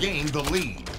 gained the lead.